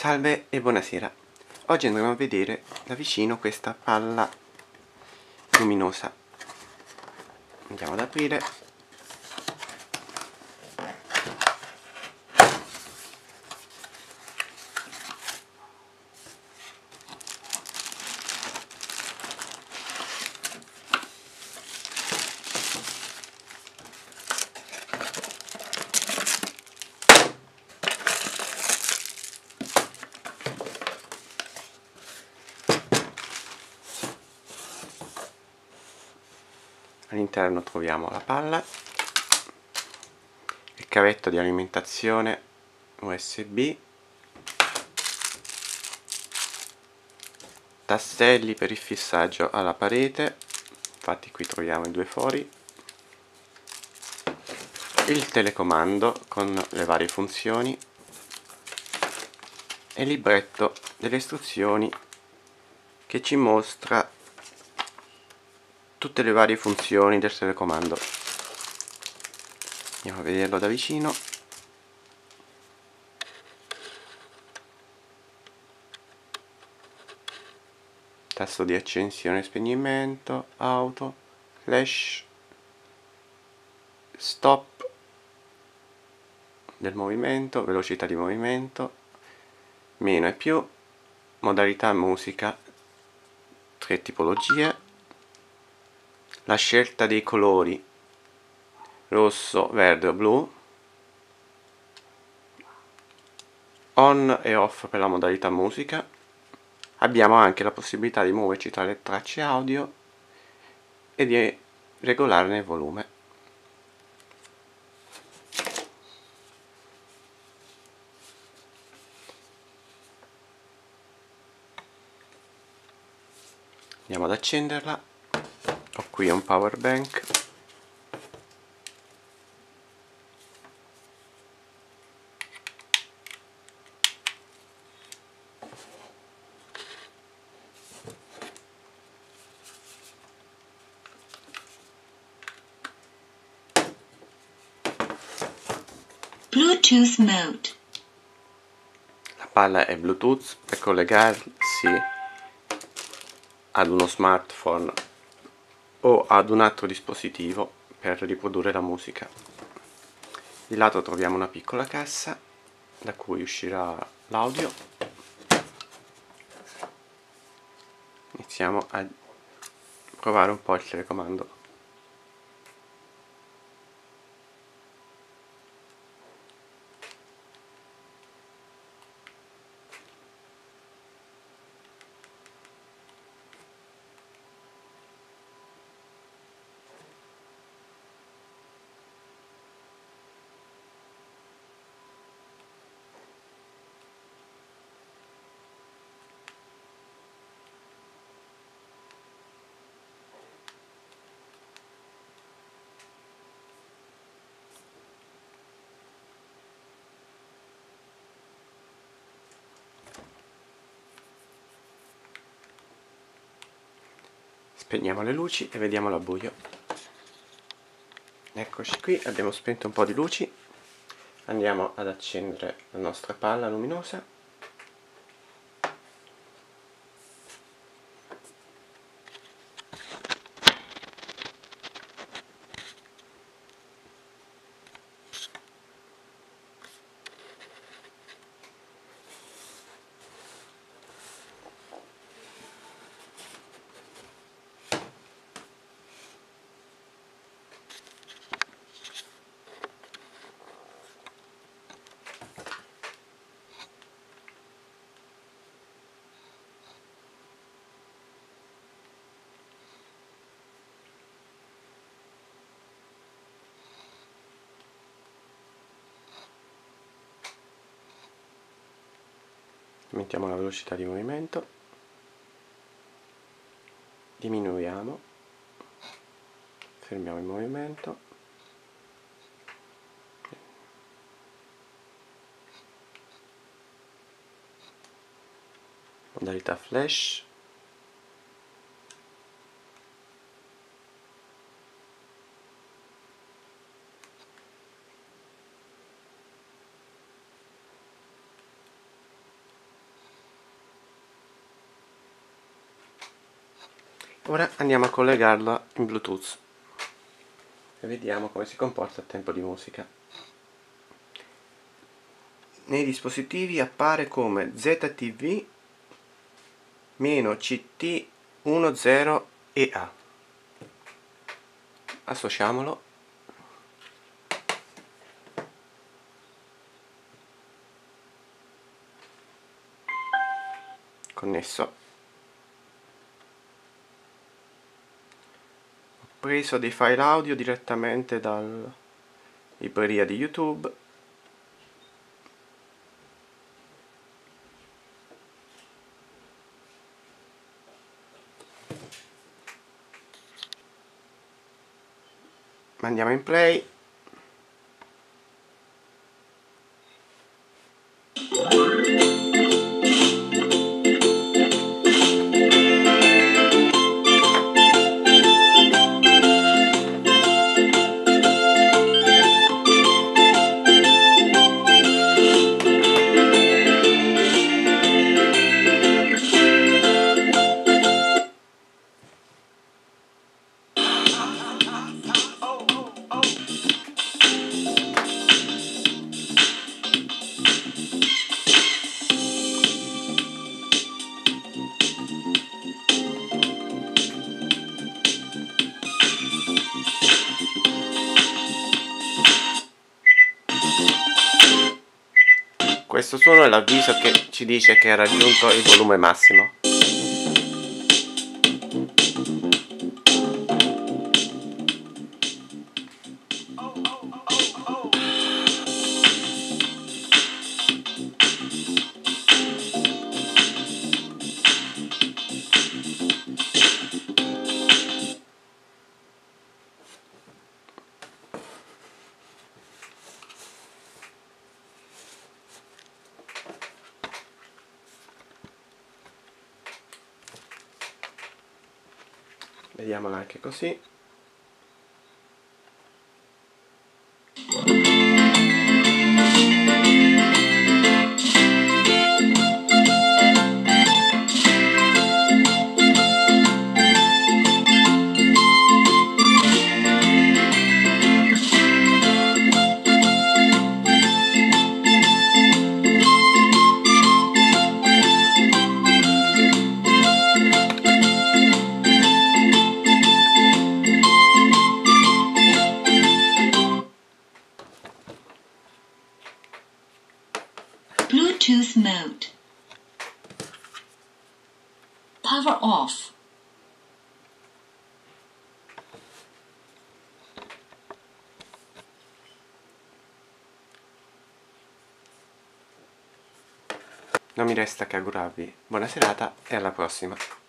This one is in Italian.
Salve e buonasera. Oggi andremo a vedere da vicino questa palla luminosa. Andiamo ad aprire all'interno troviamo la palla il cavetto di alimentazione USB tasselli per il fissaggio alla parete infatti qui troviamo i due fori il telecomando con le varie funzioni e il libretto delle istruzioni che ci mostra tutte le varie funzioni del telecomando. Andiamo a vederlo da vicino. Tasto di accensione e spegnimento auto flash stop del movimento velocità di movimento meno e più modalità musica tre tipologie la scelta dei colori. Rosso, verde o blu. On e off per la modalità musica. Abbiamo anche la possibilità di muoverci tra le tracce audio e di regolarne il volume. Andiamo ad accenderla qui un power bank Bluetooth mode. La palla è Bluetooth per collegarsi ad uno smartphone o ad un altro dispositivo per riprodurre la musica. Di lato troviamo una piccola cassa da cui uscirà l'audio. Iniziamo a provare un po' il telecomando. Spegniamo le luci e vediamo la buio. Eccoci qui abbiamo spento un po' di luci. Andiamo ad accendere la nostra palla luminosa aumentiamo la velocità di movimento. Diminuiamo. Fermiamo il movimento. Modalità flash ora andiamo a collegarla in bluetooth. E vediamo come si comporta a tempo di musica. Nei dispositivi appare come ZTV CT10EA associamolo. Connesso preso dei file audio direttamente dalla libreria di youtube. Mandiamo in play Questo suono è l'avviso che ci dice che ha raggiunto il volume massimo. Vediamola anche così off. Non mi resta che augurarvi buona serata e alla prossima.